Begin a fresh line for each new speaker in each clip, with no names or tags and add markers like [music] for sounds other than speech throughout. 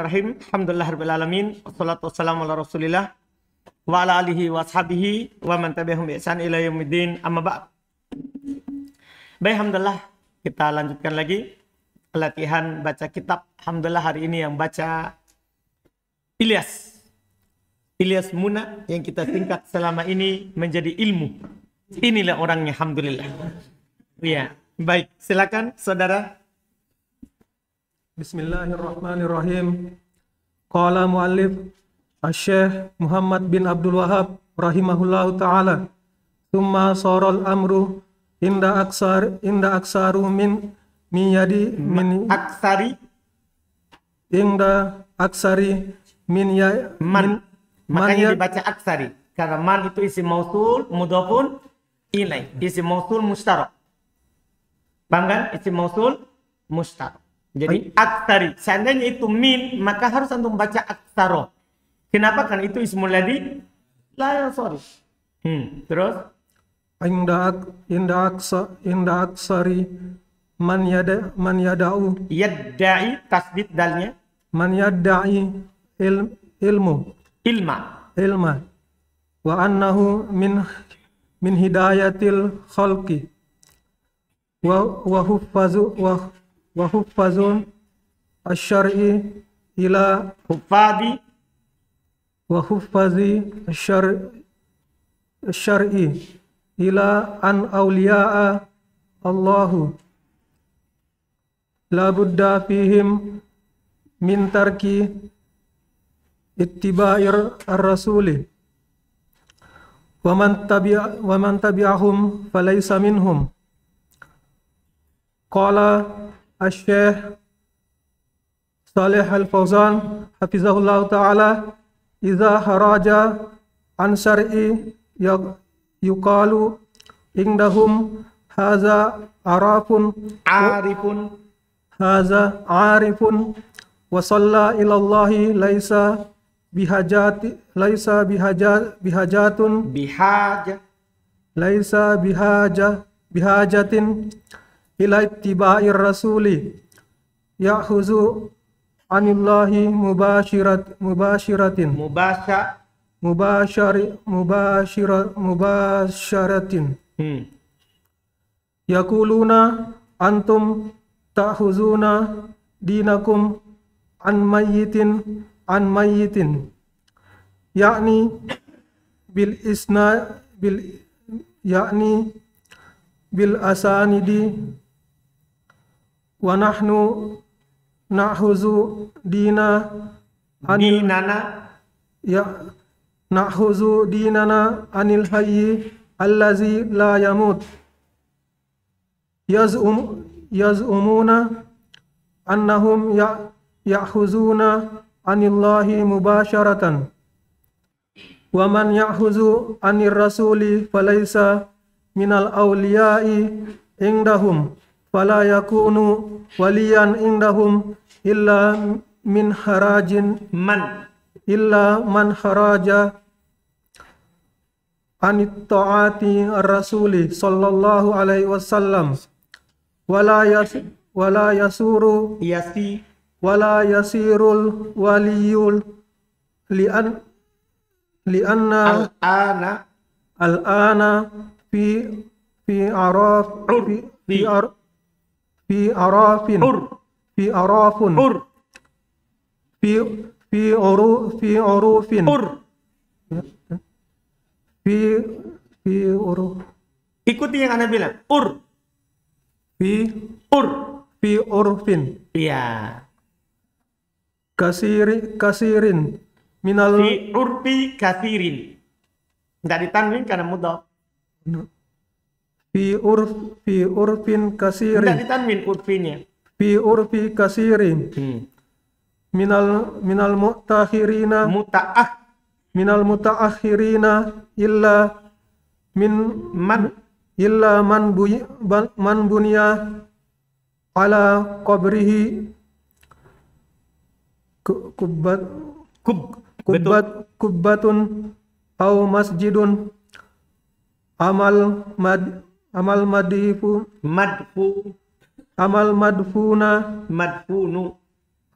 Bismillahirrahmanirrahim. Alhamdulillahirabbil alamin. Wassalatu wassalamu ala Rasulillah wa ala alihi wa ashabihi wa man tabi'ahum bi ihsan ila yaumiddin. Amma ba'd. Baik, alhamdulillah kita lanjutkan lagi latihan baca kitab. Alhamdulillah hari ini yang baca Ilyas. Ilyas Muna yang kita tingkat selama ini menjadi ilmu. Inilah orangnya, alhamdulillah. Iya, baik. Silakan saudara
Bismillahirrahmanirrahim. Qala muallif Asy-Syaikh Muhammad bin Abdul Wahab rahimahullahu taala. Tsumma saral amru inda aksar inda aksaru min miyadi min
Aksari
inda aksari min ya
man.
min man
Makanya
ya
dibaca aksari. Karena man itu isi mausul, mudhafun ilai. Isi mausul mustarak. Paham kan? Isi mausul mustarak. Jadi aksari. Seandainya itu min, maka harus antum baca aksaro. Kenapa? Karena itu ismul ladhi la sorry. Hmm. Terus
inda inda aksa inda aksari man yada man yada'u
yadda'i tasdid dalnya
man yadda'i il, ilmu
ilma.
ilma wa annahu min min hidayatil khalqi wa wa huffazu wa wa huffazun asy-syar'i ila
Hufadi
wa huffazi asy-syar- asy-syar'i ila an awliya'a Allahu la budda fihim min tarki ittiba'ir ar-rasuli wa man tabi'a wa man tabi'ahum falaysa minhum qala asy-syekh Salih Al-Fauzan hafizahullah taala idza haraja an syar'i ya- yuqalu indahum haza arafun
arifun
haza arifun wa salla ila Allahi laisa bihajati laisa bihaja ila ittiba'ir rasuli ya'khuzu anillahi mubashirat mubashiratin.
Mubasya
mubashari mubashira mubasharatin.
Hmm.
yaquluna antum ta'khuzuna dinakum an mayyitin an mayyitin. Yakni bil isna bil yakni bil asanidi wa nahnu na'khuzu dina anil
dinana
ya na'khuzu dinana anil hayyi allazi la yamut yaz'um yaz'umuna annahum ya ya'khuzuna anillahi mubasharatan wa man ya'khuzu anir rasuli falaysa minal awliya'i indahum fala yakunu waliyan indahum illa min harajin
man
illa man haraja anit ta'ati ar-rasuli sallallahu alaihi wasallam wala yas wala yasuru
yasi
wala yasirul waliyul li'an li'anna
al-ana
al-ana fi fi araf fi fi ar fi arafin.
Ur
fi arafun.
Ur
fi fi uru fi urufin
ur
fi fi uru
ikuti yang anda bilang. Ur
fi
ur
fi urfin
iya.
Kasiri kasirin. Minal
fi urfi kathirin. Tidak ditanwin karena mudah
fi urf fi urfin
tidak
kasirin
ditanwin urfinya
fi urfi kasirin.
Hmm.
minal minal mu'takhirina.
Muta'ah.
Minal mutaakhirina illa min
man.
illa man ban- man bunya ala qabrihi. Ku- kubbat
kub.
kubbat kubbatun au masjidun. Amal mad amal madifu
madfu.
Amal madfuna.
Madfunu.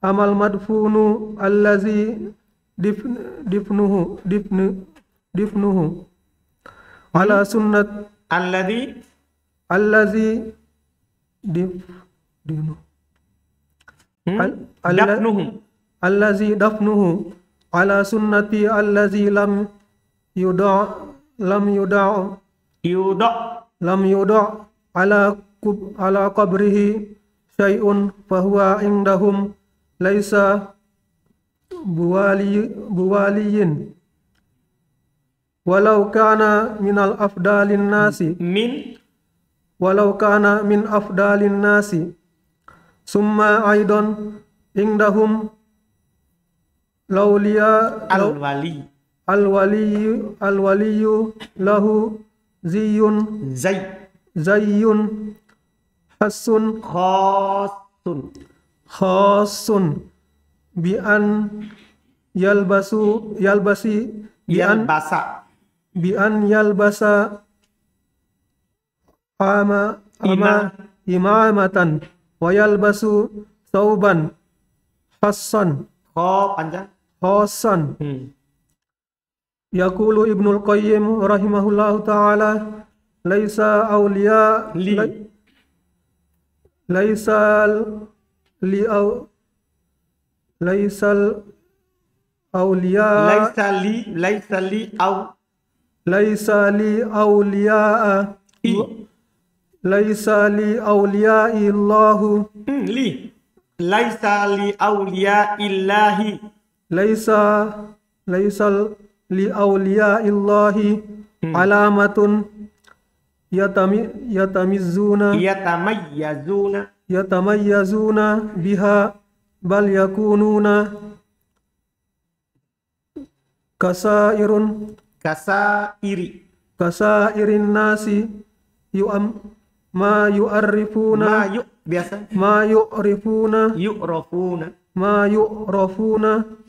Amal madfunu allazi difn, difnuhu difnu difnuhu. Ala sunnat.
Alladhi
allazi dif dinu
hmm?
Al- alla-
dafnuhu.
allazi dafnuhu. Ala sunnati allazi lam yuda lam yuda
yuda
ala kub ala qabrihi syai'un fahuwa indahum laisa buwali buwaliyin walau kana minal afdalin nasi
Min.
walau kana min afdalin nasi summa aidan indahum lauliya
Al-wali.
alwaliyu alwaliyu lahu ziyun.
Zai.
zayyun hasun. Khasun. Bi an yalbasu. Yalbasi. Bi an
Yalbasa.
bi an yalbasa. Ama ama imamatan. Wa yalbasu. Sauban. Hassan.
Kho panjang. Hmm.
Yaqulu ibnul qayyim rahimahullahu taala laisa awliya
Li.
la- laisa li aw laisal awliya
Laisa li. Laisa li. Au.
laisa li awliya
I.
laisa li awliya illahu
Hmm, li. Laisa li awliya illahi.
laisa laisal li awliya illahi alamatun yatami yatamizuna
Yatamayyazuna.
yatamayyazuna biha bal yakununa kasairun
Kasairi.
kasairin nasi yu'am ma
Ma
yu'arrifuna
yuk.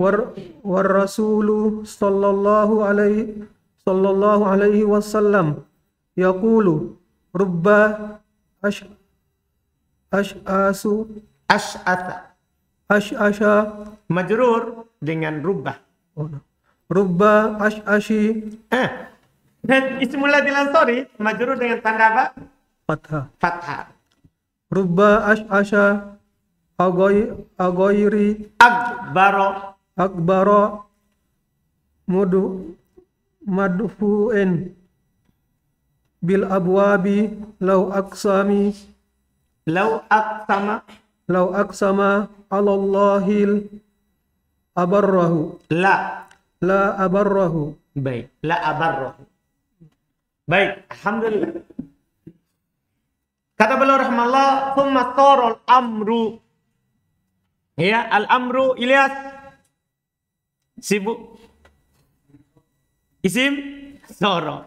War war rasulu sallallahu alaihi sallallahu alaihi wasallam yaqulu rubba ash ash'asu
Ash'atha.
ash'asha
Majrur dengan rubah.
oh, no. rubba ash'ashi
Eh. Dan ismul ansori majrur dengan tanda apa?
fathah
Fathah.
rubba ash'asha agoy agoyri
Akbaro.
Akbara mudu madfu'in bil abwabi law aqsami
Lau aksama.
law aqsama ala Allahil abarrahu
La.
la abarrahu
Baik. La abarroh. Baik. Alhamdulillah. Kata beliau rahmallah. Thumma amru. Ya. Al-amru Ilyas. Sibuk. Isim. Soro.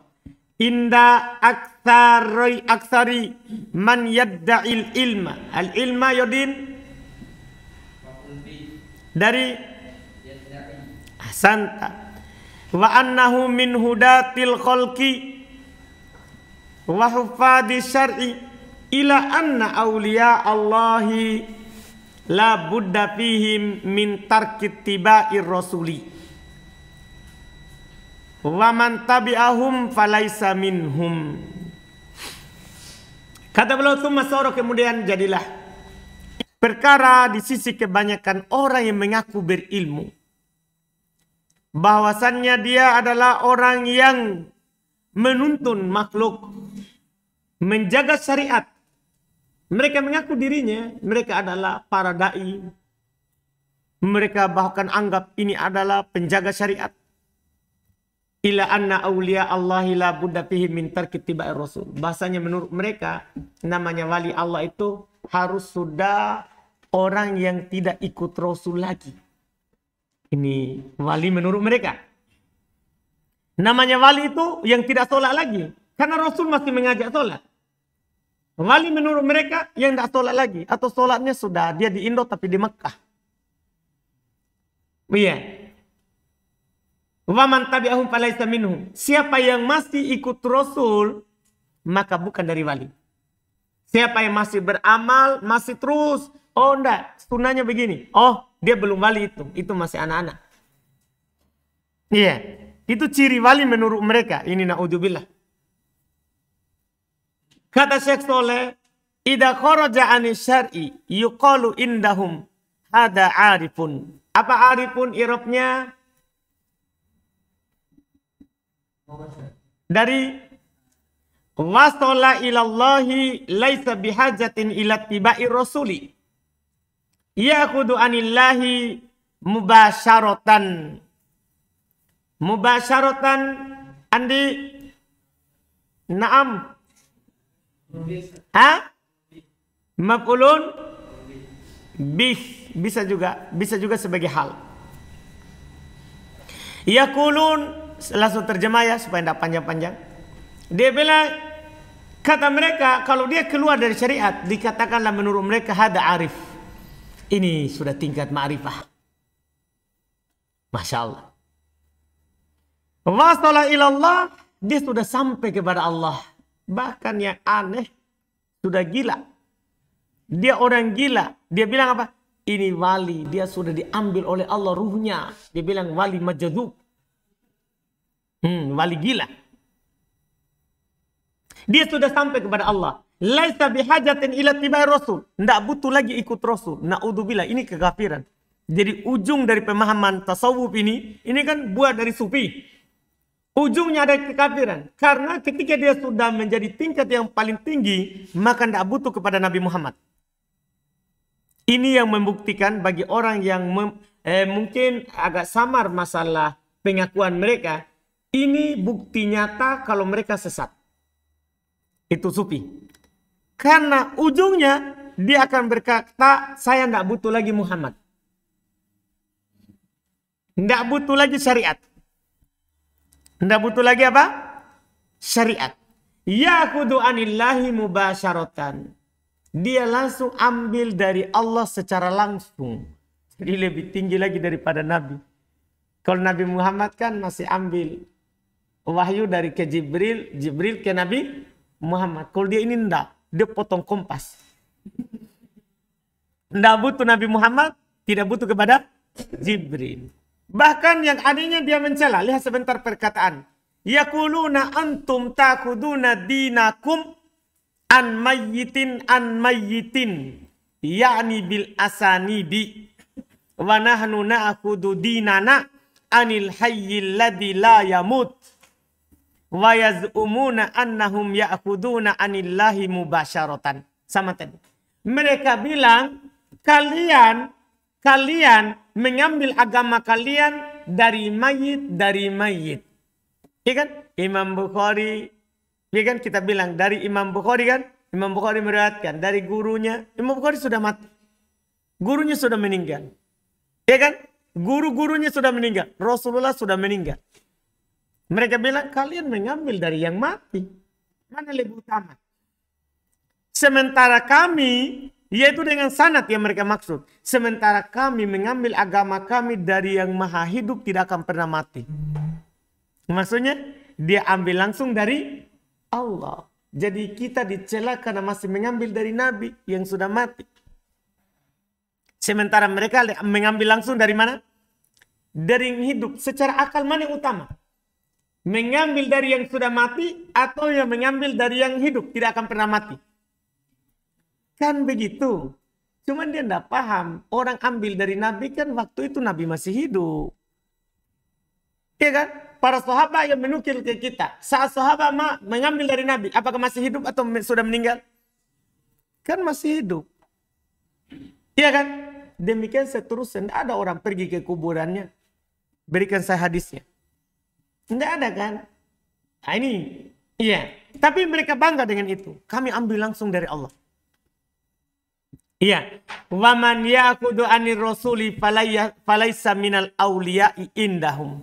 Inda aksari aksari man yadda'il ilma. Al ilma yodin dari Ahsanta. Wa annahu min hudatil khalqi wa hufadi syar'i ila anna awliya Allahi la budda fihim min tarki tibair rasuli. Wa man tabi'ahum falaisa minhum. Kata beliau Tsumma soro kemudian jadilah perkara di sisi kebanyakan orang yang mengaku berilmu. Bahwasannya dia adalah orang yang menuntun makhluk menjaga syariat mereka mengaku dirinya mereka adalah para dai mereka bahkan anggap ini adalah penjaga syariat ila anna awliya Allahi la budda fihi min rasul. Bahasanya menurut mereka namanya wali Allah itu harus sudah orang yang tidak ikut rasul lagi. Ini wali menurut mereka. Namanya wali itu yang tidak sholat lagi. Karena Rasul masih mengajak sholat. Wali menurut mereka yang tidak sholat lagi. Atau sholatnya sudah dia di Indo tapi di Mekah. Iya. Waman tabi'ahum falaisa minhum. Siapa yang masih ikut Rasul, maka bukan dari wali. Siapa yang masih beramal, masih terus Oh enggak, sunnahnya begini. Oh, dia belum wali itu. Itu masih anak-anak. Iya. Itu ciri wali menurut mereka. Ini na'udzubillah. Kata Syekh Soleh, Ida kharaja ani syar'i yuqalu indahum hada arifun. Apa arifun irobnya? Dari wasala ilallahi laisa bihajatin ila tibai rasuli. Yakudu anillahi mubasyaratan. Mubasyaratan Andi Naam. Hah? Maf'ulun bih bisa juga bisa juga sebagai hal. Yakulun langsung terjemah ya supaya tidak panjang-panjang. Dia bilang kata mereka kalau dia keluar dari syariat dikatakanlah menurut mereka ada arif. Ini sudah tingkat ma'rifah. Masya Allah. Wasala ilallah dia sudah sampai kepada Allah. Bahkan yang aneh sudah gila dia orang gila. Dia bilang apa? Ini wali. Dia sudah diambil oleh Allah ruhnya. Dia bilang wali majadub. Hmm, wali gila. Dia sudah sampai kepada Allah. Laisa bihajatin ila tibai rasul. Tidak butuh lagi ikut rasul. Na'udzubillah. Ini kekafiran. Jadi ujung dari pemahaman tasawuf ini, ini kan buah dari sufi. Ujungnya ada kekafiran. Karena ketika dia sudah menjadi tingkat yang paling tinggi, maka tidak butuh kepada Nabi Muhammad. Ini yang membuktikan bagi orang yang mem, eh, mungkin agak samar masalah pengakuan mereka. Ini bukti nyata kalau mereka sesat. Itu sufi. Karena ujungnya dia akan berkata, saya tidak butuh lagi Muhammad. Tidak butuh lagi syariat. Tidak butuh lagi apa? Syariat. Ya kudu anillahi mubasyaratan dia langsung ambil dari Allah secara langsung. Jadi lebih tinggi lagi daripada Nabi. Kalau Nabi Muhammad kan masih ambil wahyu dari ke Jibril, Jibril ke Nabi Muhammad. Kalau dia ini enggak, dia potong kompas. Enggak butuh Nabi Muhammad, tidak butuh kepada Jibril. Bahkan yang adanya dia mencela. Lihat sebentar perkataan. Yakuluna antum takuduna dinakum an mayyitin an mayyitin. Yakni bil asanidi. Wa nahnu na'khudhu dinana anil hayyil ladzi la yamut. Wa yaz'umuna annahum ya'khuduna anillahi mubasyaratan sama tadi. Mereka bilang kalian kalian mengambil agama kalian dari mayit dari mayit Iya kan? Imam Bukhari Ya kan kita bilang dari Imam Bukhari kan. Imam Bukhari meriwayatkan dari gurunya. Imam Bukhari sudah mati. Gurunya sudah meninggal. Ya kan? Guru-gurunya sudah meninggal. Rasulullah sudah meninggal. Mereka bilang kalian mengambil dari yang mati. Mana lebih utama? Sementara kami, yaitu dengan sanat yang mereka maksud. Sementara kami mengambil agama kami dari yang maha hidup tidak akan pernah mati. Maksudnya dia ambil langsung dari Allah. Jadi kita dicela karena masih mengambil dari Nabi yang sudah mati. Sementara mereka mengambil langsung dari mana? Dari yang hidup. Secara akal mana yang utama? Mengambil dari yang sudah mati atau yang mengambil dari yang hidup tidak akan pernah mati. Kan begitu. Cuman dia tidak paham. Orang ambil dari Nabi kan waktu itu Nabi masih hidup. Iya kan? para sahabat yang menukil ke kita. Saat sahabat mengambil dari Nabi, apakah masih hidup atau sudah meninggal? Kan masih hidup. Iya kan? Demikian seterusnya. Tidak ada orang pergi ke kuburannya. Berikan saya hadisnya. Tidak ada kan? Nah, ini. Iya. Tapi mereka bangga dengan itu. Kami ambil langsung dari Allah. Iya. Waman yakudu anir rasuli falaysa minal awliya'i indahum.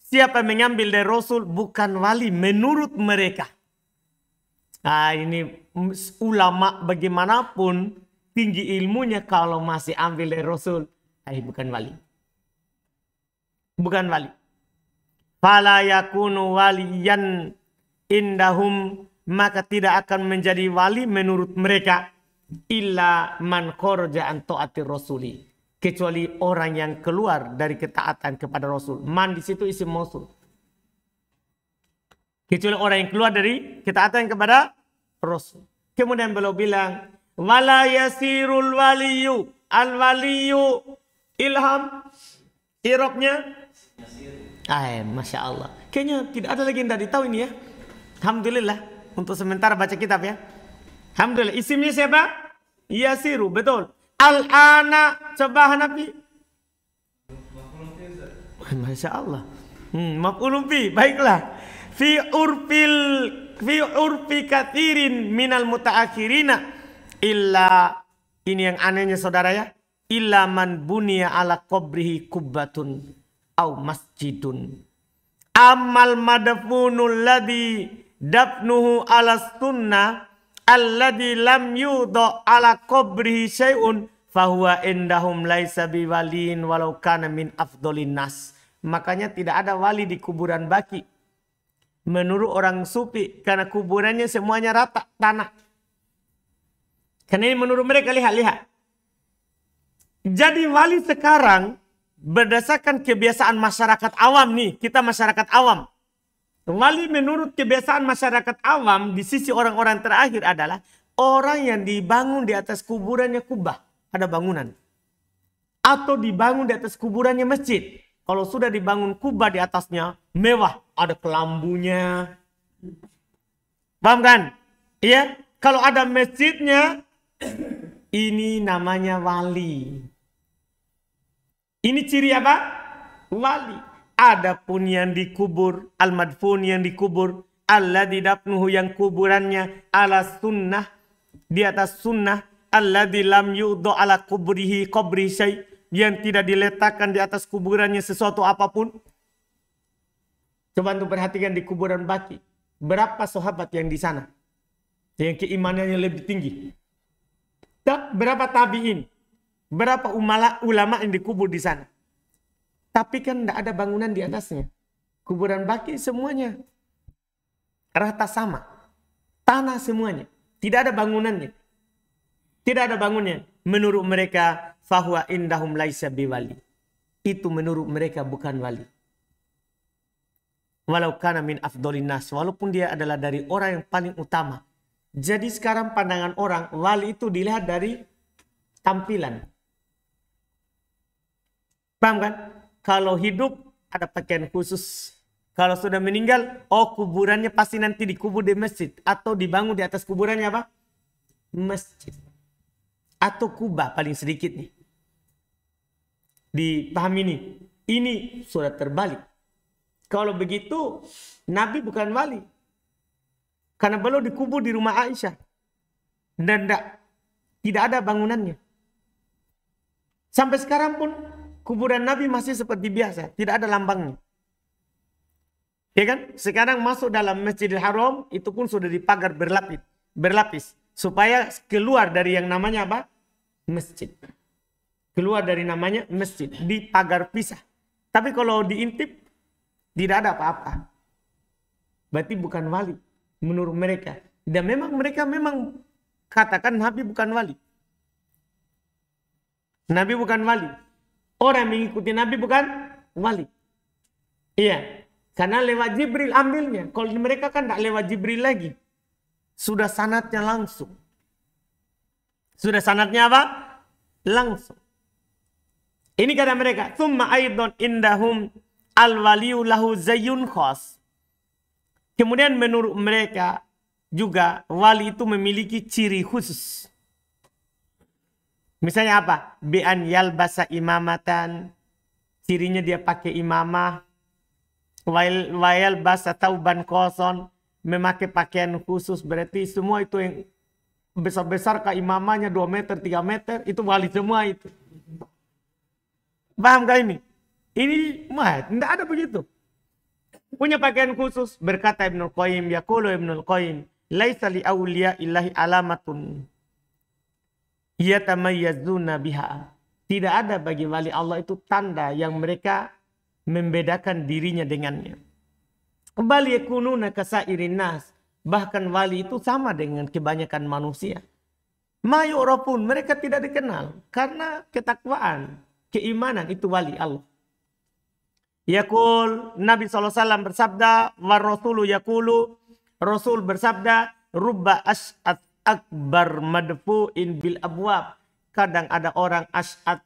Siapa mengambil dari Rasul bukan wali menurut mereka. Nah ini ulama bagaimanapun tinggi ilmunya kalau masih ambil dari Rasul. Eh bukan wali. Bukan wali. Fala yakunu waliyan indahum maka tidak akan menjadi wali menurut mereka illa man kharaja an ta'ati rasuli kecuali orang yang keluar dari ketaatan kepada Rasul. Man di situ isim mausul. Kecuali orang yang keluar dari ketaatan kepada Rasul. Kemudian beliau bilang, wala yasirul waliyu al waliyu ilham irobnya Ay, Masya Allah. Kayaknya tidak ada lagi yang tidak tahu ini ya. Alhamdulillah. Untuk sementara baca kitab ya. Alhamdulillah. Isimnya siapa? Yasiru. Betul. Al-ana. Coba Hanafi. Masya Allah. Hmm, maf'ulun fi. Baiklah. Fi urfil fi urfi kathirin minal mutaakhirina illa ini yang anehnya saudara ya illa man bunia ala qabrihi kubbatun au masjidun. Amal madfunul ladhi dafnuhu ala sunnah alladhi lam yudha ala qabrihi syai'un fahuwa indahum laisa biwaliin walau kana min afdolin nas. Makanya tidak ada wali di kuburan baki. Menurut orang sufi karena kuburannya semuanya rata tanah. Karena ini menurut mereka lihat-lihat. Jadi wali sekarang berdasarkan kebiasaan masyarakat awam nih, kita masyarakat awam. Wali menurut kebiasaan masyarakat awam di sisi orang-orang terakhir adalah orang yang dibangun di atas kuburannya kubah, ada bangunan. Atau dibangun di atas kuburannya masjid. Kalau sudah dibangun kubah di atasnya, mewah, ada kelambunya. Paham kan? Iya, kalau ada masjidnya, [coughs] ini namanya wali. Ini ciri apa? Wali. Adapun yang dikubur, al-madfun yang dikubur, Allah didapnuhu yang kuburannya ala sunnah, di atas sunnah, Allah lam yu'do ala kubrihi kubri syai, yang tidak diletakkan di atas kuburannya sesuatu apa pun. Coba untuk perhatikan di kuburan baki. Berapa sahabat yang di sana? Yang keimanannya lebih tinggi. Berapa tabiin? Berapa umala, ulama yang dikubur di sana. Tapi kan tidak ada bangunan di atasnya. Kuburan baki semuanya rata sama. Tanah semuanya. Tidak ada bangunannya. Tidak ada bangunnya. Menurut mereka, fahuwa indahum laisa biwali. Itu menurut mereka bukan wali. Walau kana min afdolin nas. Walaupun dia adalah dari orang yang paling utama. Jadi sekarang pandangan orang, wali itu dilihat dari tampilan. Paham kan? Kalau hidup ada pakaian khusus. Kalau sudah meninggal, oh kuburannya pasti nanti dikubur di masjid. Atau dibangun di atas kuburannya apa? Masjid. Atau kubah paling sedikit nih. Dipahami ini. Ini sudah terbalik. Kalau begitu, Nabi bukan wali. Karena belum dikubur di rumah Aisyah. Dan tidak ada bangunannya. Sampai sekarang pun kuburan Nabi masih seperti biasa, tidak ada lambangnya. Ya kan? Sekarang masuk dalam Masjidil Haram itu pun sudah dipagar berlapis, berlapis supaya keluar dari yang namanya apa? Masjid. Keluar dari namanya masjid, dipagar pisah. Tapi kalau diintip tidak ada apa-apa. Berarti bukan wali menurut mereka. Dan memang mereka memang katakan Nabi bukan wali. Nabi bukan wali. Orang mengikuti Nabi bukan wali. Iya. Karena lewat Jibril ambilnya. Kalau mereka kan tidak lewat Jibril lagi. Sudah sanatnya langsung. Sudah sanatnya apa? Langsung. Ini kata mereka. Thumma aidon indahum al-waliyu lahu zayyun khas. Kemudian menurut mereka juga wali itu memiliki ciri khusus. Misalnya apa? Bi'an yalbasa imamatan. Cirinya dia pakai imamah. Wail basa tauban koson. Memakai pakaian khusus. Berarti semua itu yang besar-besar ke imamahnya 2 meter, 3 meter. Itu wali semua itu. Paham gak ini? Ini mah tidak ada begitu. Punya pakaian khusus. Berkata Ibnul Qayyim. Yakulu Ibnul Qayyim. Laisa li awliya illahi alamatun yatamayyazuna biha. Tidak ada bagi wali Allah itu tanda yang mereka membedakan dirinya dengannya. Bal yakununa kasairin nas. Bahkan wali itu sama dengan kebanyakan manusia. Mayurapun mereka tidak dikenal karena ketakwaan, keimanan itu wali Allah. Yakul Nabi SAW bersabda, war rasulu yakulu, Rasul bersabda, rubba as'at akbar madfu'in bil abwab. Kadang ada orang as'at,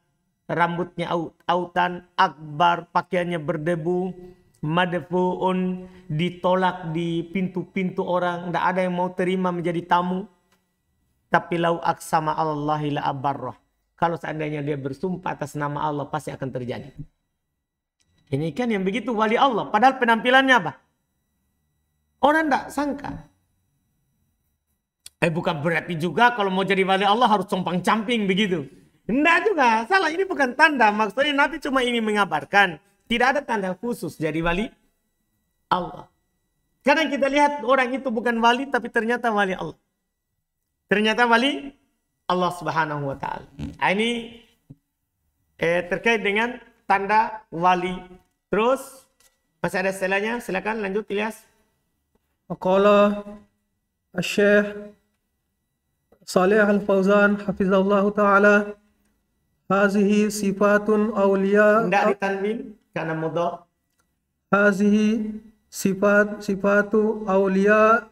rambutnya aut, autan, akbar, pakaiannya berdebu, madfu'un, ditolak di pintu-pintu orang, tidak ada yang mau terima menjadi tamu. Tapi lau aksama Allahi la abarrah. Kalau seandainya dia bersumpah atas nama Allah, pasti akan terjadi. Ini kan yang begitu wali Allah. Padahal penampilannya apa? Orang tidak sangka. Eh bukan berarti juga kalau mau jadi wali Allah harus compang camping begitu. Tidak juga. Salah ini bukan tanda. Maksudnya Nabi cuma ini mengabarkan. Tidak ada tanda khusus jadi wali Allah. Karena kita lihat orang itu bukan wali tapi ternyata wali Allah. Ternyata wali Allah subhanahu wa ta'ala. Ini eh, terkait dengan tanda wali. Terus masih ada setelahnya, silakan lanjut Ilyas.
Qala Syekh Salih Al-Fauzan hafizallahu taala hazihi sifatun awliya
Tidak ditanwin karena mudhaf.
hazihi sifat sifatu
Auliyai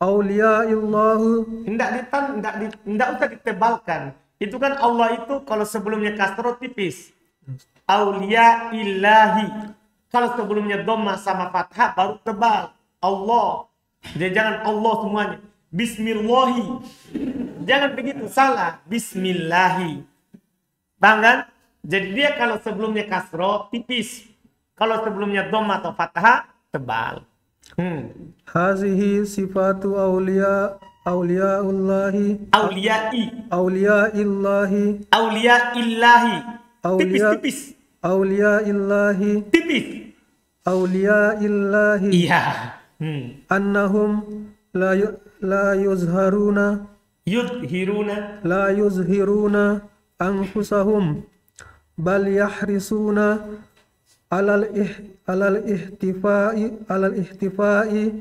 awliyaillahu
tidak ditan tidak di, tidak usah ditebalkan. Itu kan Allah itu kalau sebelumnya kasro tipis. Aulia ilahi. Kalau sebelumnya doma sama fathah baru tebal. Allah. Jadi jangan Allah semuanya. Bismillahi. Jangan begitu salah. Bismillahi. Paham kan? Jadi dia kalau sebelumnya kasro tipis. Kalau sebelumnya doma atau fathah tebal. Hmm.
hazihi sifatu awliya awliyaullahi
Auliyai.
awliyaillahi
Aulia illahi.
Aulia-
Tipis-tipis.
awliyaillahi
Tipis.
awliyaillahi
Iya. Hmm.
annahum la yu- la yuzharuna
Yudhiruna.
la yuzhiruna anfusahum bal yahrisuna alal ih alal ihtifai alal ihtifai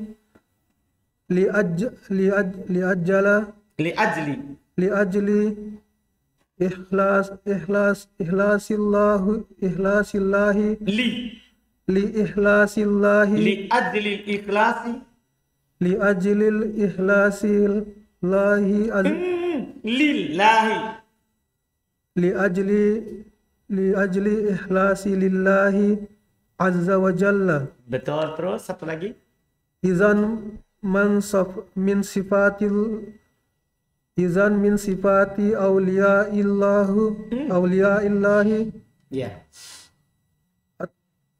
li aj li aj li ajala
Li ajli.
li ajli ikhlas ikhlas ikhlasillahu ikhlasillahi
Li.
Li ajlil ikhlasillahi az-
Hmm. Lillahi.
li ajli li ajli ikhlasi lillahi azza wa jalla
Betul terus satu lagi.
izan man saf min sifatil izan min sifati awliya illahu awliya illahi
Ya.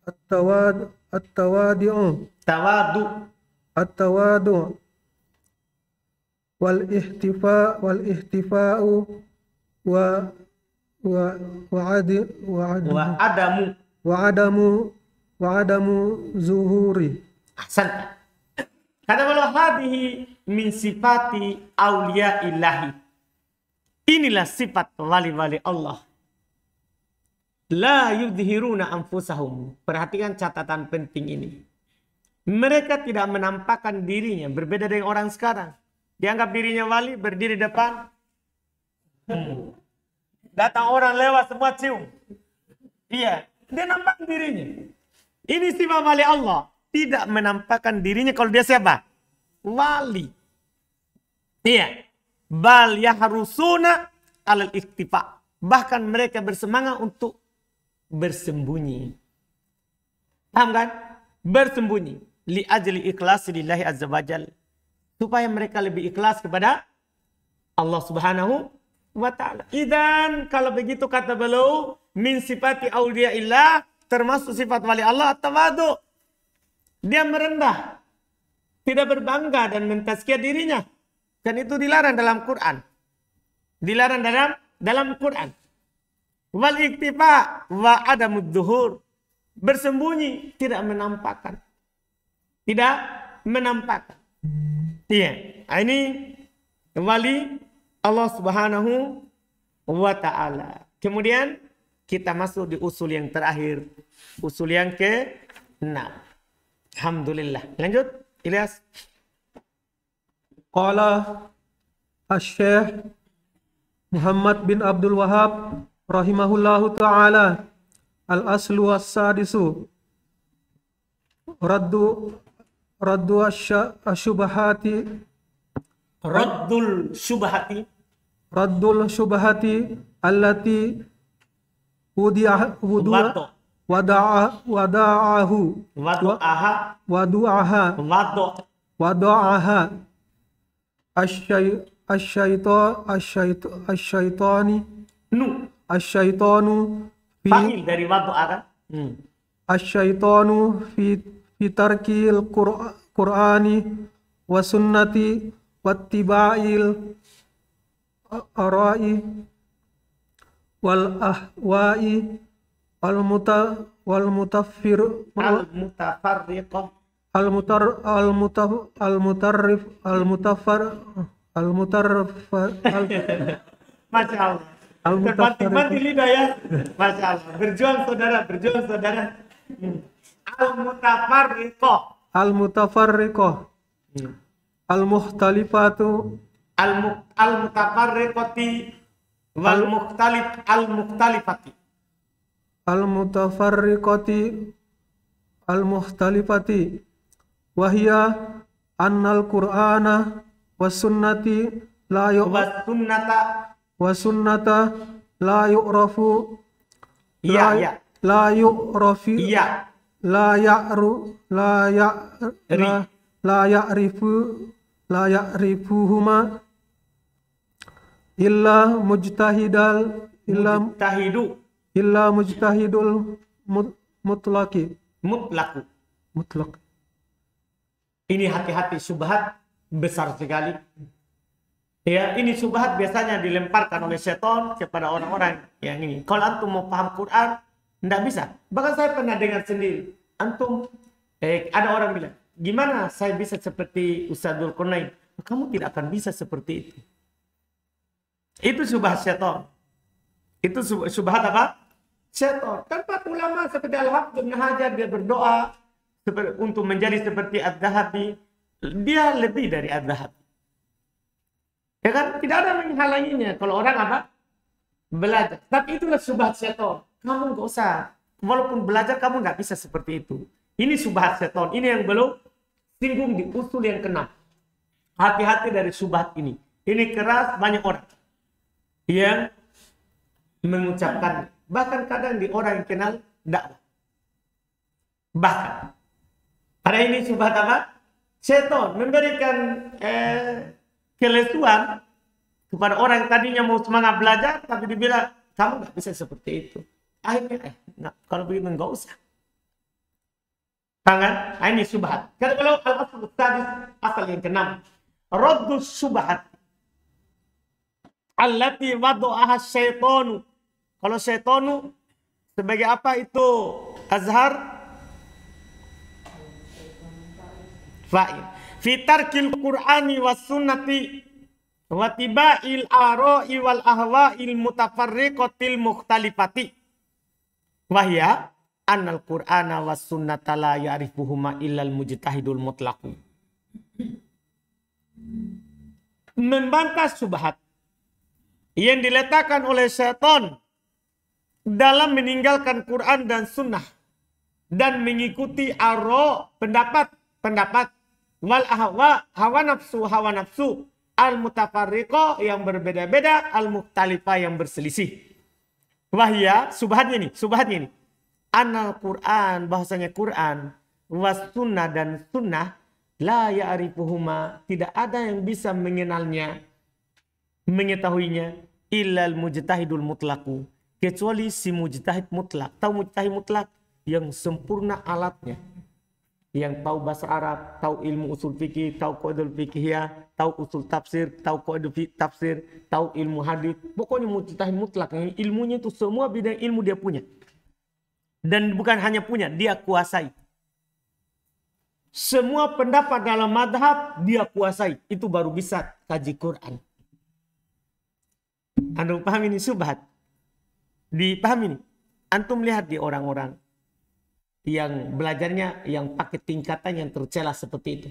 at-tawad at-tawadi'u
Tawadu.
At-tawadu wal ihtifa wal ihtifa'u wa wa wa adi wa adi
Wa adamu.
wa adamu wa adamu zuhuri
Ahsan. Kata beliau hadihi min sifati aulia ilahi. Inilah sifat wali-wali Allah. La yudhiruna anfusahum. Perhatikan catatan penting ini. Mereka tidak menampakkan dirinya. Berbeda dengan orang sekarang. Dianggap dirinya wali, berdiri depan. Datang orang lewat semua cium. Iya, dia nampak dirinya. Ini sifat wali Allah. Tidak menampakkan dirinya kalau dia siapa? Wali. Iya. Bal yahrusuna alal iktifa. Bahkan mereka bersemangat untuk bersembunyi. Paham kan? Bersembunyi. Li ajli ikhlas lillahi azza wajal. Supaya mereka lebih ikhlas kepada Allah subhanahu wa ta'ala. Idan kalau begitu kata beliau. Min sifati awliya illah. Termasuk sifat wali Allah. Tawadu. Dia merendah. Tidak berbangga dan mentazkiyah dirinya. Dan itu dilarang dalam Quran. Dilarang dalam dalam Quran. Wal iktifa wa adamud duhur. Bersembunyi, tidak menampakkan. Tidak menampakkan. Iya, Nah, ini wali Allah Subhanahu wa taala. Kemudian kita masuk di usul yang terakhir. Usul yang ke-6. Alhamdulillah. Lanjut, Ilyas.
qala Asy-Syaikh Muhammad bin Abdul Wahab rahimahullahu taala al-aslu was-sadisu raddu رد
الشبهات. رد
الشبهات. رد الشبهات التي وضع
وضع
ودعه. ودعه
ودعها. ودعها.
ودعها
الشيطان
الشيطان. الشيطان الشيطان في الشيطان
في
asyaitanu fi fi tarkil Qur- qur'ani wa sunnati wattiba'il arai wal ahwa'i wal muta wal mutaffir
al mutafarriqah
al mutar al mutaf al mutarrif al mutafar al mutarrif al [laughs]
Masya Allah.
Al
Terbanting-banting lidah ya. Masya Allah. Berjuang saudara, berjuang saudara. Al mutafarriqah.
al mutafarriqah
Hmm.
al muhtalifatu
Al mu al mutafarriqati wal mukhtalif al mukhtalifati.
al mutafarriqati al muhtalifati wahya annal qur'ana was sunnati la yu
Wa sunnata.
wa sunnata la yu'rafu. La,
iya
la yu'rafi
iya
la ya'ru la ya
Ri.
la, la ya'rifu la ya'rifuhuma illa mujtahidal illa
tahidu
illa mujtahidul mut- mutlaki
mutlaku.
mutlak
Ini hati-hati subhat besar sekali. Ya, ini subhat biasanya dilemparkan oleh seton kepada orang-orang yang ini. Kalau antum mau paham Quran, tidak bisa. Bahkan saya pernah dengar sendiri. Antum, eh, ada orang bilang, gimana saya bisa seperti Ustadzul Qurnain? Kamu tidak akan bisa seperti itu. Itu subhat seton. Itu sub- subhat apa? Seton. Kan para ulama seperti Al-Hafidh bin Hajar, dia berdoa seperti, untuk menjadi seperti Ad-Dahabi. Dia lebih dari Ad-Dahabi. Ya kan? Tidak ada menghalanginya. Kalau orang apa? Belajar. Tapi itulah subhat seton. Kamu nggak usah. Walaupun belajar, kamu nggak bisa seperti itu. Ini subhat seton. Ini yang belum singgung di usul yang keenam. Hati-hati dari subhat ini. Ini keras banyak orang yang mengucapkan. Bahkan kadang di orang yang kenal dakwah. Bahkan. Ada ini subhat apa? Seton memberikan eh, kelesuan kepada orang yang tadinya mau semangat belajar, tapi dibilang, kamu nggak bisa seperti itu. Akhirnya, eh, nggak, kalau begitu nggak usah. Tangan, nah, ini subhat. Karena kalau al-asal tadi asal yang keenam. Raddu subhat. Allati wadu'aha syaitonu. Kalau syaitonu, sebagai apa itu azhar? Fa'il. Fitarkil Qur'ani was sunnati wa tiba'il ara'i wal ahwa'il mutafarriqatil mukhtalifati. Wahya annal Qur'ana was sunnata la ya'rifuhuma illal mujtahidul mutlaqu. Membantah subhat yang diletakkan oleh syaitan dalam meninggalkan Quran dan sunnah dan mengikuti aro pendapat pendapat wal ahwa hawa nafsu hawa nafsu al mutafarriqo yang berbeda-beda al muhtalifa yang berselisih wahya subhatnya nih subhatnya nih anal Quran bahasanya Quran was sunnah dan sunnah la ya'rifuhuma tidak ada yang bisa mengenalnya mengetahuinya illal mujtahidul mutlaku kecuali si mujtahid mutlak. Tahu mujtahid mutlak? Yang sempurna alatnya yang tahu bahasa Arab, tahu ilmu usul fikih, tahu qaidul fikih tahu usul tafsir, tahu fi- tafsir, tahu ilmu hadis. Pokoknya mutlak. Yang Ilmunya itu semua bidang ilmu dia punya. Dan bukan hanya punya, dia kuasai. Semua pendapat dalam madhab dia kuasai. Itu baru bisa kaji Quran. Anda paham ini subhat? Dipahami ini? Antum lihat di orang-orang yang belajarnya yang pakai tingkatan yang tercela seperti itu.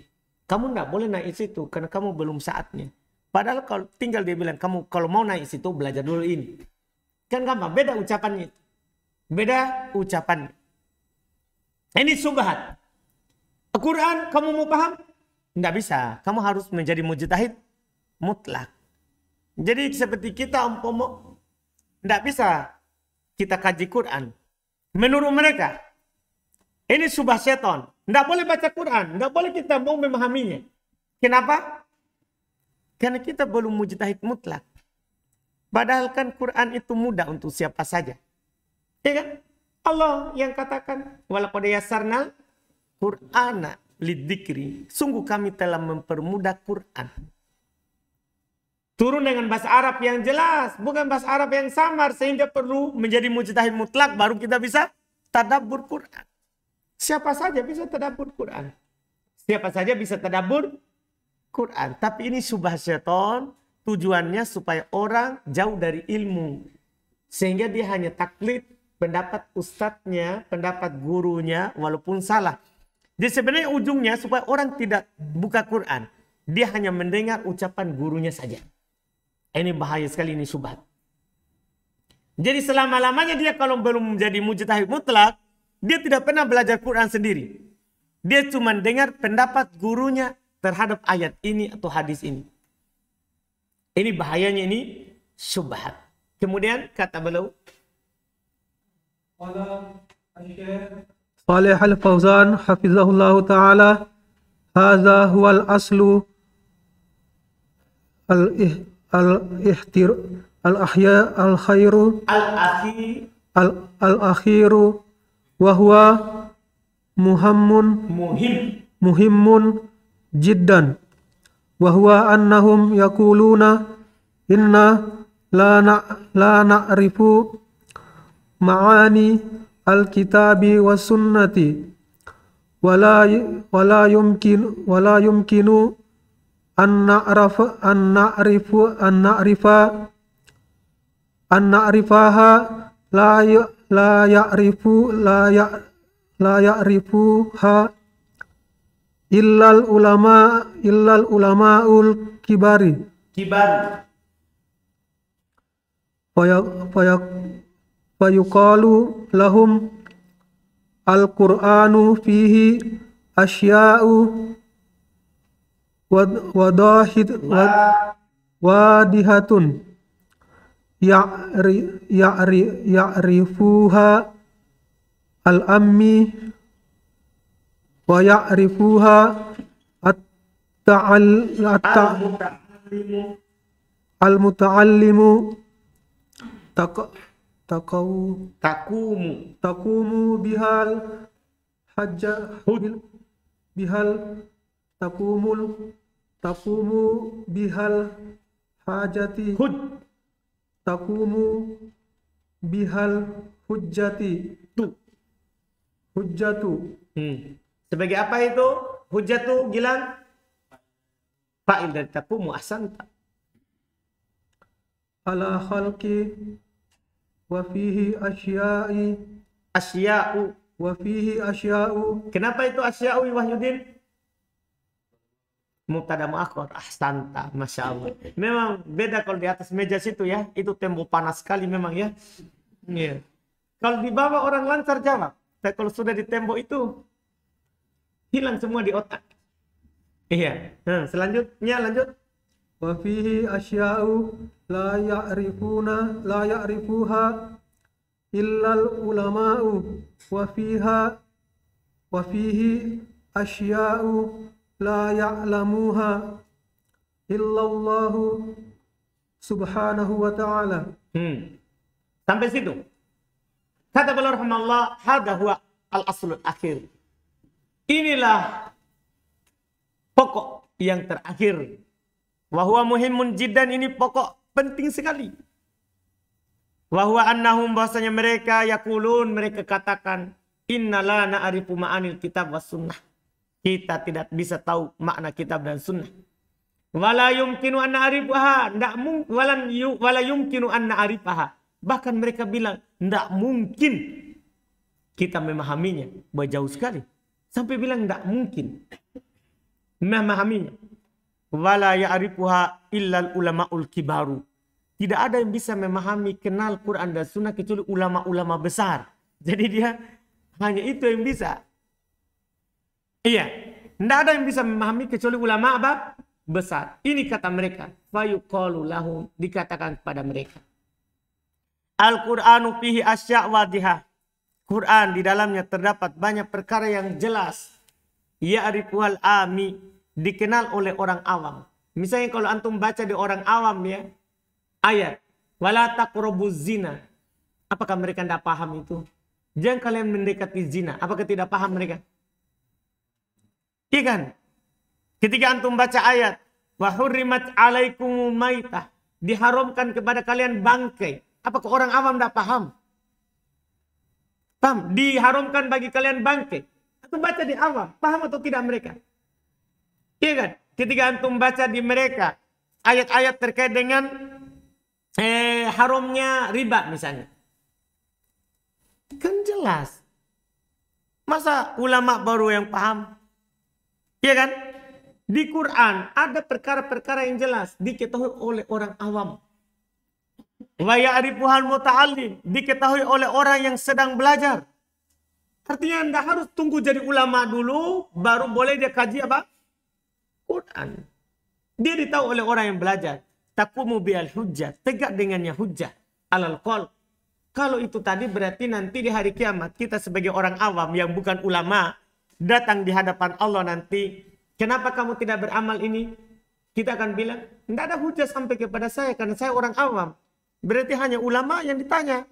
Kamu tidak boleh naik situ karena kamu belum saatnya. Padahal kalau tinggal dia bilang, kamu kalau mau naik situ belajar dulu ini. Kan gampang, beda ucapannya. Beda ucapannya. Ini subhat. Al-Quran kamu mau paham? Tidak bisa. Kamu harus menjadi mujtahid mutlak. Jadi seperti kita umpama tidak bisa kita kaji Quran. Menurut mereka, ini subah seton. Tidak boleh baca Quran. Tidak boleh kita mau memahaminya. Kenapa? Karena kita belum mujtahid mutlak. Padahal kan Quran itu mudah untuk siapa saja. Ya kan? Allah yang katakan, walaupun yasarnal Qur'ana lidikri. Sungguh kami telah mempermudah Quran. Turun dengan bahasa Arab yang jelas, bukan bahasa Arab yang samar sehingga perlu menjadi mujtahid mutlak baru kita bisa tadabbur Quran. Siapa saja bisa tadabbur Quran. Siapa saja bisa tadabbur Quran. Tapi ini subah seton tujuannya supaya orang jauh dari ilmu. Sehingga dia hanya taklid pendapat ustadznya, pendapat gurunya walaupun salah. Jadi sebenarnya ujungnya supaya orang tidak buka Quran. Dia hanya mendengar ucapan gurunya saja. Ini bahaya sekali ini subhat. Jadi selama-lamanya dia kalau belum menjadi mujtahid mutlak, dia tidak pernah belajar Quran sendiri. Dia cuma dengar pendapat gurunya terhadap ayat ini atau hadis ini. Ini bahayanya ini syubhat. Kemudian kata beliau
Salih al-Fawzan hafizahullah taala huwal
aslu
al wa huwa muhammun
muhim
muhimmun jiddan wa huwa annahum yaquluna inna la na la na'rifu ma'ani al-kitabi was sunnati wala wala yumkin wala yumkinu an na'rafa an na'rifu an na'rifa an na'rifaha la ya, la ya'rifu la ya la ya'rifuha illal ulama illal ulamaul kibari.
Kibar.
Faya faya fayuqalu lahum al-qur'anu fihi asya'u wadahid wadihatun ya'ri ya'ri ya'rifuha al-ammi wa ya'rifuha at-ta'al al-muta'allimu takau
takumu
takumu bihal hajja bihal takumul takumu bihal hajati.
Hud
takumu bihal hujjati.
Tu.
Hujjatu.
Hmm. sebagai apa itu? Hujjatu gilang? Fa'il dari takumu asanta.
Ala khalqi wa fihi asya'i.
Asya'u.
Wa fihi asya'u.
Kenapa itu asya'u Wahyudin mubtada muakhir ahsanta masya Allah. Memang beda kalau di atas meja situ ya. Itu tembok panas sekali memang ya. Iya. Kalau di bawah orang lancar jawab. Tapi kalau sudah di tembok itu hilang semua di otak. Iya. Nah, selanjutnya lanjut.
Wa fihi asya'u la ya'rifuna la ya'rifuha illal ulama'u. Wa fiha wa asya'u la ya'lamuha illallahu subhanahu wa ta'ala.
Hmm. Sampai situ. Kata beliau rahimahullah, hada huwa al-aslul akhir. Inilah pokok yang terakhir. Wahwa muhimun jiddan ini pokok penting sekali. Wahwa annahum bahasanya mereka yakulun mereka katakan innala na'arifu ma'anil kitab was sunnah kita tidak bisa tahu makna kitab dan sunnah. Wala yumkinu an na'rifaha, ndak mungkin wala yumkinu an na'rifaha. Bahkan mereka bilang ndak mungkin kita memahaminya. Bah jauh sekali. Sampai bilang ndak mungkin memahaminya. wala ya'rifuha illal ulamaul kibaru. Tidak ada yang bisa memahami kenal Quran dan Sunnah kecuali ulama-ulama besar. Jadi dia hanya itu yang bisa. Iya, tidak ada yang bisa memahami kecuali ulama apa? Besar. Ini kata mereka. Fayuqalu lahum dikatakan kepada mereka. Al-Qur'anu fihi asya' wadihah. Quran di dalamnya terdapat banyak perkara yang jelas. Ya'rifuhal ami dikenal oleh orang awam. Misalnya kalau antum baca di orang awam ya, ayat wala zina. Apakah mereka tidak paham itu? Jangan kalian mendekati zina. Apakah tidak paham mereka? Iya kan? Ketika antum baca ayat wa hurrimat alaikum maitah diharamkan kepada kalian bangkai. Apakah orang awam tidak paham? Paham? Diharamkan bagi kalian bangkai. Antum baca di awam, paham atau tidak mereka? Iya kan? Ketika antum baca di mereka ayat-ayat terkait dengan eh, haramnya riba misalnya. Kan jelas. Masa ulama baru yang paham? Iya kan? Di Quran ada perkara-perkara yang jelas diketahui oleh orang awam. Wa ya'rifuhal muta'allim diketahui oleh orang yang sedang belajar. Artinya Anda harus tunggu jadi ulama dulu baru boleh dia kaji apa? Quran. Dia ditahu oleh orang yang belajar. Takumu bial hujjah. Tegak dengannya hujjah. Alal qol. Kalau itu tadi berarti nanti di hari kiamat kita sebagai orang awam yang bukan ulama datang di hadapan Allah nanti. Kenapa kamu tidak beramal ini? Kita akan bilang, tidak ada hujah sampai kepada saya karena saya orang awam. Berarti hanya ulama yang ditanya.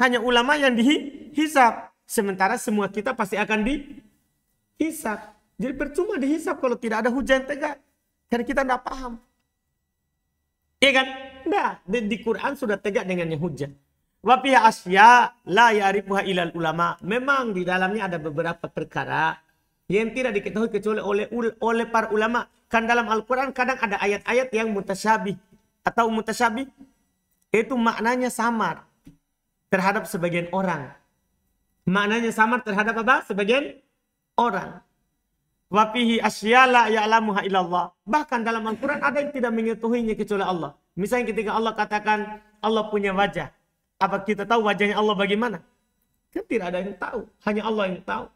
Hanya ulama yang dihisap. Sementara semua kita pasti akan dihisap. Jadi percuma dihisap kalau tidak ada hujan tegak. Karena kita tidak paham. Iya kan? Nah, di, di Quran sudah tegak dengan yang hujan. Wafiha asya la ya'rifuha ilal ulama. Memang di dalamnya ada beberapa perkara yang tidak diketahui kecuali oleh oleh para ulama. Kan dalam Al-Quran kadang ada ayat-ayat yang mutasyabih. Atau mutasyabih itu maknanya samar terhadap sebagian orang. Maknanya samar terhadap apa? Sebagian orang. Wafihi asya la ya'lamuha ilallah. Bahkan dalam Al-Quran ada yang tidak mengetahuinya kecuali Allah. Misalnya ketika Allah katakan Allah punya wajah. Apa kita tahu wajahnya Allah bagaimana? Kan tidak ada yang tahu. Hanya Allah yang tahu.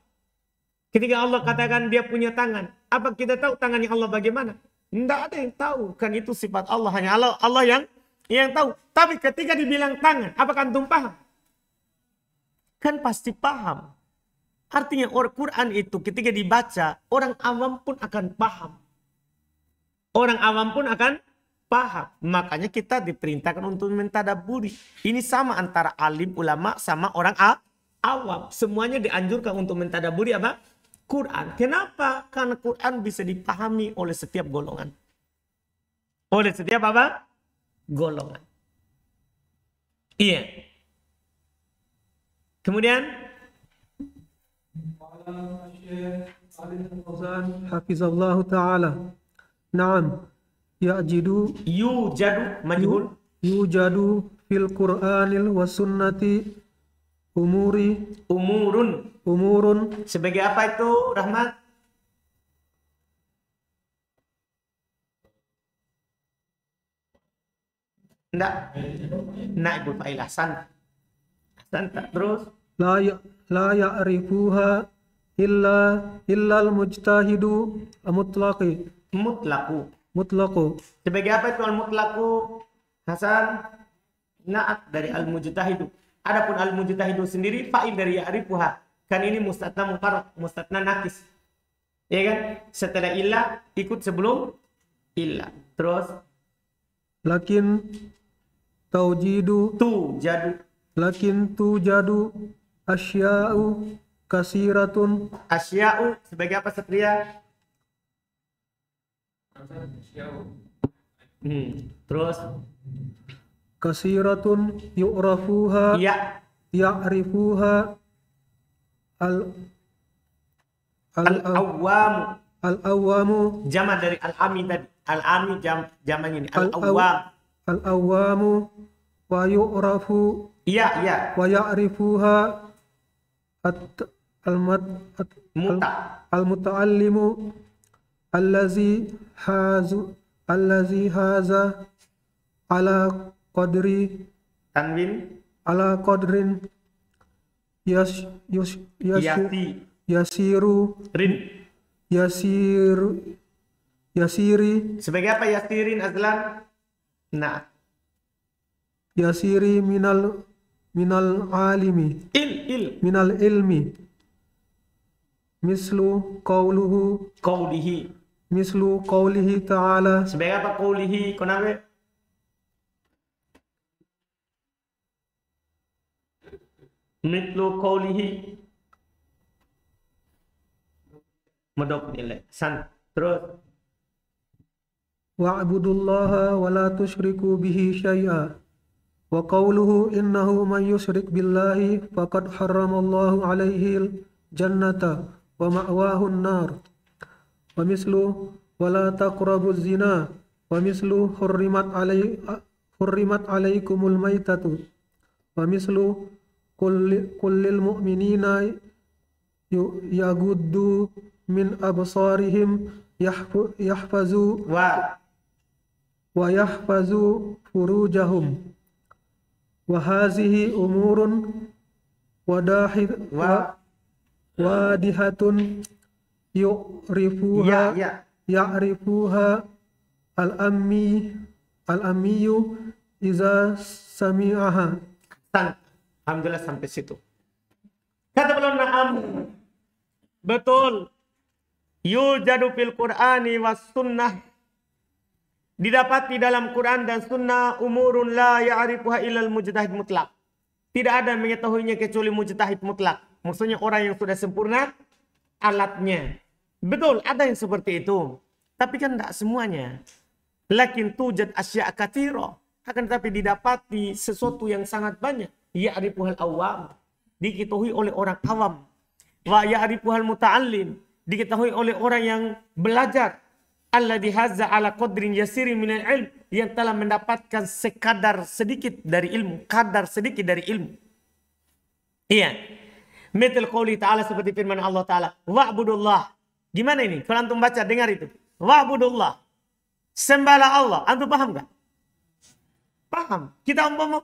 Ketika Allah katakan dia punya tangan. Apa kita tahu tangannya Allah bagaimana? Tidak ada yang tahu. Kan itu sifat Allah. Hanya Allah, Allah yang yang tahu. Tapi ketika dibilang tangan. Apakah antum paham? Kan pasti paham. Artinya orang Quran itu ketika dibaca. Orang awam pun akan paham. Orang awam pun akan paham. Makanya kita diperintahkan untuk mentadaburi. Ini sama antara alim ulama sama orang awam. Semuanya dianjurkan untuk mentadaburi apa? Quran. Kenapa? Karena Quran bisa dipahami oleh setiap golongan. Oleh setiap apa? Golongan. Iya. Kemudian
Hafizallahu ta'ala. Naam. Ya'jidu
yujadu majhul
yujadu fil Qur'anil wa sunnati umuri
umurun.
umurun
Sebagai apa itu Rahmat? Enggak. Enggak Ibu Failah. San. San tak terus.
la ya, la ya'rifuha illa illa al mujtahidu mutlaqi
Mutlaku. Sebagai apa itu al-mutlaku? Hasan. Naat dari al-mujtahidu. Adapun al-mujtahidu sendiri fa'il dari ya'rifuha. Kan ini mustatna mufarraq, mustatna nakis. Ya kan? Setelah illa ikut sebelum illa. Terus
lakin taujidu
tu jadu
lakin tujadu asya'u kasiratun
asya'u sebagai apa satria? Hmm. Terus
kasiratun yu'rafuha
ya
ya'rifuha al al
al-awwam
al awamu
jama dari al-ami tadi. Al-ami jam jamannya ini
Al-aw-
al-awwam.
al awamu wa yu'rafu
Iya, iya.
wa ya'rifuha at al mat at,
Muta.
al muta'allimu allazi hazu allazi haza ala qadri
tanwin
ala qadrin yas
yas
yasiru
rin
yasiru yasiri
sebagai apa yasirin azlan? Nah.
yasiri minal minal alimi
il il.
minal ilmi mislu qauluhu
qaulihi
mislu qawlihi ta'ala.
Sebagai apa qawlihi? Konawe mislu qawlihi. Medok nilai. San. Terus.
Wa'budullaha wa la tusyriku bihi syai'a. Wa qawluhu innahu man yusyrik billahi faqad harramallahu alaihi jannata wa ma'wahu an-nar wa mislu wala taqrabuz zina. Wa mislu hurrimat alai hurrimat alaikumul maitatu wa mislu kulli, kullil mu'minina yaguddu min absarihim yahfazu
wa.
Wa yahfazu furujahum. Wahazihi umurun wadahir
wa.
wadihatun yu'rifuha
ya, ya.
ya'rifuha al-ammi al-ammiyu iza
sami'aha. Alhamdulillah sampai situ. Kata beliau na'am. Betul. Yujadu fil qur'ani was sunnah. Didapati dalam Quran dan sunnah umurun la ya'rifuha ilal mujtahid mutlak. Tidak ada mengetahuinya kecuali mujtahid mutlak. Maksudnya orang yang sudah sempurna alatnya betul ada yang seperti itu. Tapi kan tidak semuanya. Lakin tujad asya katiro akan tetapi didapati sesuatu yang sangat banyak. Ya'rifuhal awam. Diketahui oleh orang awam. Wa ya'rifuhal muta'allim. Diketahui oleh orang yang belajar. Alladhi hazza ala qadrin yasiri minal ilm. Yang telah mendapatkan sekadar sedikit dari ilmu. Kadar sedikit dari ilmu. Iya. Metal qawli ta'ala seperti firman Allah ta'ala. Wa'budullah gimana ini? Kalau antum baca dengar itu. Wa'budullah. Sembahlah Allah. Antum paham gak paham. Kita umpama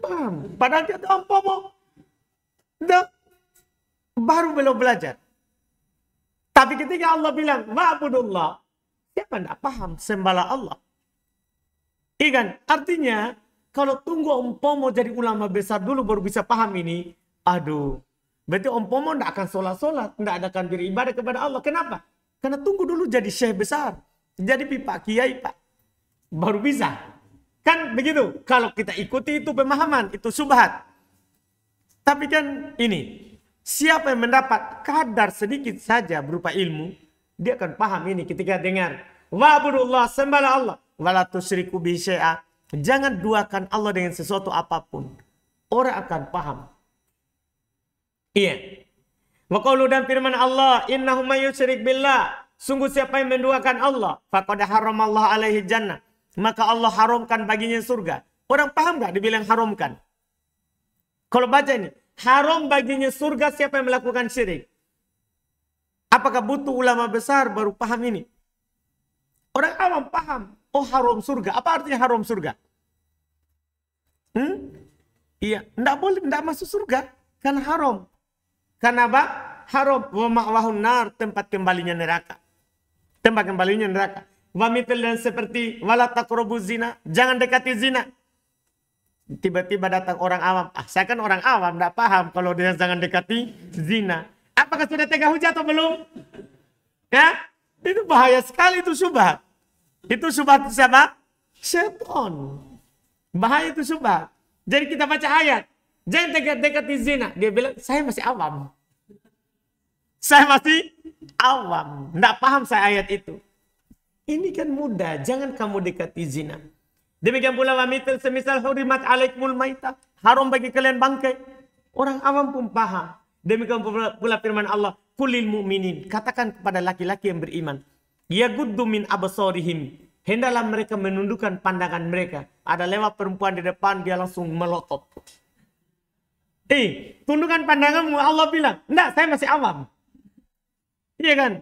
paham. Padahal kita umpama baru belum belajar. Tapi ketika Allah bilang ma'budullah, siapa tidak paham? Sembahlah Allah. Ikan, artinya kalau tunggu umpomo jadi ulama besar dulu baru bisa paham ini, aduh, berarti umpomo tidak akan sholat-sholat, tidak akan beribadah kepada Allah. Kenapa? Karena tunggu dulu jadi syekh besar, jadi pipa kiai pak, baru bisa. Kan begitu. Kalau kita ikuti itu pemahaman, itu subhat. Tapi kan ini, Siapa yang mendapat kadar sedikit saja berupa ilmu, dia akan paham ini ketika dengar. Wa'budullah, sembahlah Allah. Wala tusyriku. Jangan duakan Allah dengan sesuatu apa pun. Orang akan paham. Iya. Wa qawlu dan firman Allah, innahu may billah. Sungguh siapa yang menduakan Allah, faqad haramallahu alaihi jannah. Maka Allah haramkan baginya surga. Orang paham gak dibilang haramkan? Kalau baca ini, haram baginya surga siapa yang melakukan syirik. Apakah butuh ulama besar baru paham ini? Orang awam paham. Oh haram surga. Apa artinya haram surga? Hmm? Iya, tidak boleh, tidak masuk surga. Kan haram. Karena apa? Haram. Wa ma'wahun nar, tempat kembalinya neraka. Tempat kembalinya neraka. Wa dan seperti wala taqrabu zina. Jangan dekati zina tiba-tiba datang orang awam. Ah, saya kan orang awam, tidak paham kalau dia jangan dekati zina. Apakah sudah tega hujat atau belum? Ya, itu bahaya sekali itu subhat. Itu subhat siapa? Seton. Bahaya itu subhat. Jadi kita baca ayat. Jangan tega dekati zina. Dia bilang, saya masih awam. Saya masih awam. Tidak paham saya ayat itu. Ini kan mudah. Jangan kamu dekati zina. Demikian pula wamitil semisal hurimat alaikumul maita. Haram bagi kalian bangkai. Orang awam pun paham. Demikian pula, pula firman Allah. Kulil mu'minin. Katakan kepada laki-laki yang beriman. Ya guddu min abasarihim. Hendaklah mereka menundukkan pandangan mereka. Ada lewat perempuan di depan, dia langsung melotot. Eh, tundukkan pandanganmu. Allah bilang, enggak, saya masih awam. Iya kan?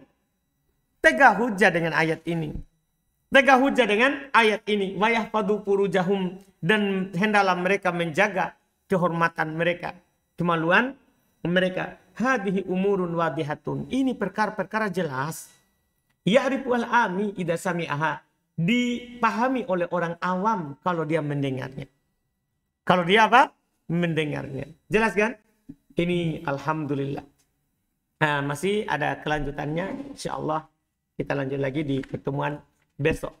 tegak hujah dengan ayat ini. Tegak hujah dengan ayat ini. Wayah padu jahum dan hendaklah mereka menjaga kehormatan mereka, kemaluan mereka. Hadihi umurun wadihatun. Ini perkara-perkara jelas. Ya'rifu al-ami idza sami'aha. Dipahami oleh orang awam kalau dia mendengarnya. Kalau dia apa? Mendengarnya. Jelas kan? Ini alhamdulillah. Nah, masih ada kelanjutannya. Insya Allah kita lanjut lagi di pertemuan besok.